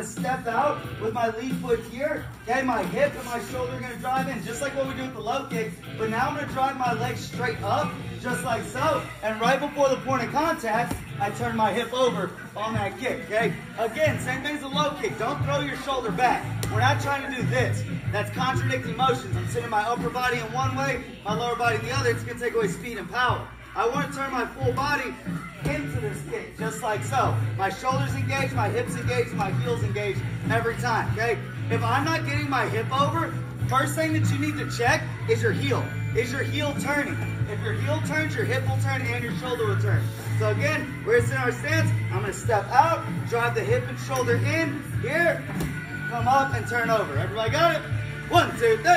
gonna step out with my lead foot here. Okay, my hip and my shoulder are gonna drive in, just like what we do with the low kick. But now I'm gonna drive my leg straight up, just like so. And right before the point of contact, I turn my hip over on that kick, okay? Again, same thing as a low kick. Don't throw your shoulder back. We're not trying to do this. That's contradicting motions. I'm sending my upper body in one way, my lower body in the other. It's gonna take away speed and power. I want to turn my full body into this kick, just like so. My shoulders engaged, my hips engaged, my heels engaged every time, okay? If I'm not getting my hip over, first thing that you need to check is your heel. Is your heel turning? If your heel turns, your hip will turn and your shoulder will turn. So again, we're in our stance. I'm gonna step out, drive the hip and shoulder in, here, come up and turn over. Everybody got it? One, two, three.